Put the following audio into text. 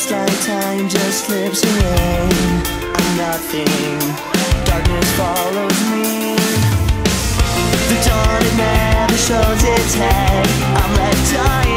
It's like time just slips away. I'm nothing. Darkness follows me. The dawn it never shows its head. I'm left dying.